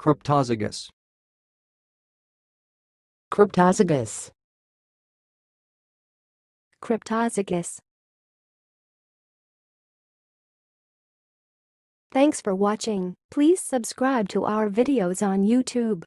Cryptozygous. Cryptozygous. Cryptozygous. Thanks for watching. Please subscribe to our videos on YouTube.